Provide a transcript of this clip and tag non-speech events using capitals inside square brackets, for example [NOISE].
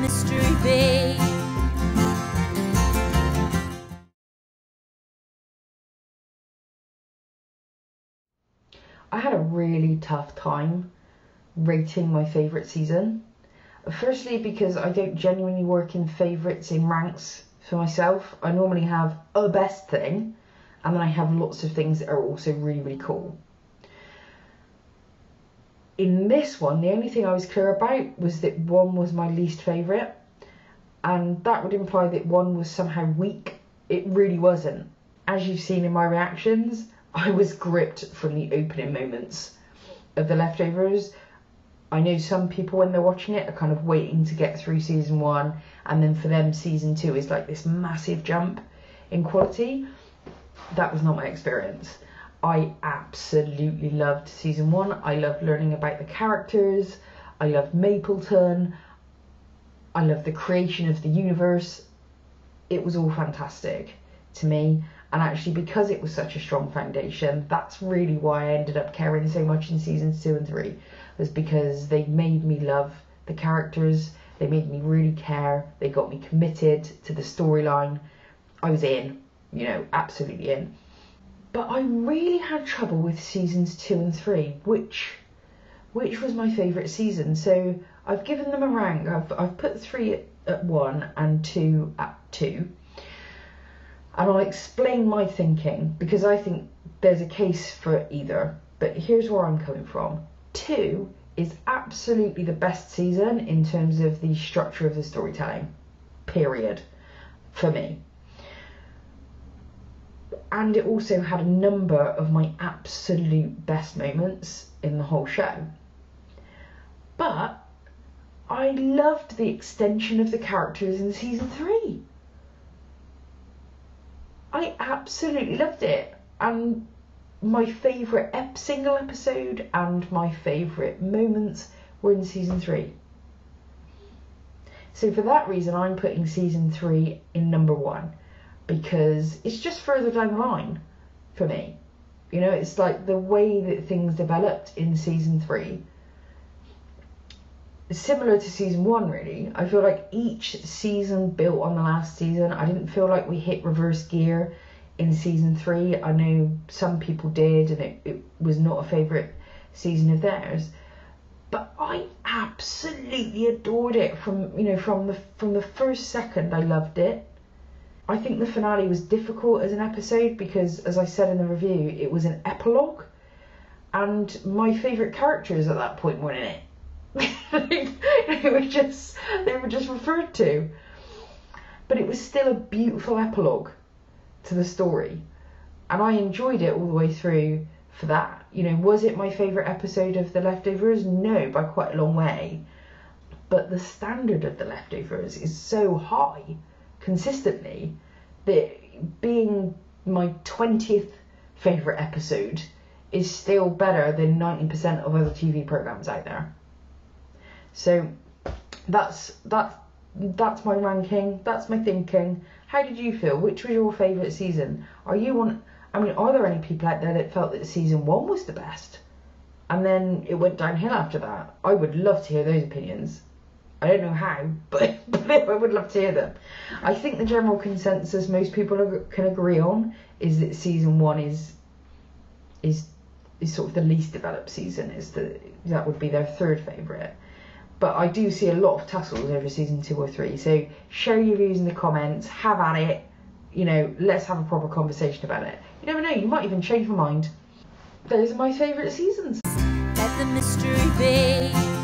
mystery be? I had a really tough time rating my favourite season. Firstly, because I don't genuinely work in favourites in ranks for myself. I normally have a best thing, and then I have lots of things that are also really, really cool. In this one, the only thing I was clear about was that one was my least favourite, and that would imply that one was somehow weak. It really wasn't. As you've seen in my reactions, I was gripped from the opening moments of The Leftovers. I know some people, when they're watching it, are kind of waiting to get through season one, and then for them, season two is like this massive jump in quality. That was not my experience. I absolutely loved season one. I loved learning about the characters. I loved Mapleton. I loved the creation of the universe. It was all fantastic to me. And actually, because it was such a strong foundation, that's really why I ended up caring so much in seasons two and three, was because they made me love the characters, they made me really care, they got me committed to the storyline. I was in, you know, absolutely in. But I really had trouble with seasons two and three, which which was my favourite season. So I've given them a rank. I've I've put three at, at one and two at two and I'll explain my thinking because I think there's a case for either. But here's where I'm coming from. Two is absolutely the best season in terms of the structure of the storytelling, period, for me. And it also had a number of my absolute best moments in the whole show. But I loved the extension of the characters in season three. I absolutely loved it. And my favourite ep- single episode and my favourite moments were in season three. So for that reason, I'm putting season three in number one because it's just further down the line for me. You know, it's like the way that things developed in season three similar to season one, really. I feel like each season built on the last season. I didn't feel like we hit reverse gear in season three. I know some people did, and it, it was not a favourite season of theirs. But I absolutely adored it from you know from the from the first second. I loved it. I think the finale was difficult as an episode because, as I said in the review, it was an epilogue, and my favourite characters at that point weren't in it [LAUGHS] they were just they were just referred to. But it was still a beautiful epilogue to the story. And I enjoyed it all the way through for that. You know, was it my favourite episode of The Leftovers? No, by quite a long way. But the standard of The Leftovers is so high consistently that being my 20th favourite episode is still better than 90% of other TV programmes out there. So that's that's that's my ranking. That's my thinking. How did you feel? Which was your favourite season? Are you on? I mean, are there any people out there that felt that season one was the best, and then it went downhill after that? I would love to hear those opinions. I don't know how, [LAUGHS] but, but I would love to hear them. I think the general consensus most people can agree on is that season one is is is sort of the least developed season. Is the that would be their third favourite but I do see a lot of tussles over season two or three. So share your views in the comments, have at it. You know, let's have a proper conversation about it. You never know, you might even change your mind. Those are my favourite seasons. Let the mystery be.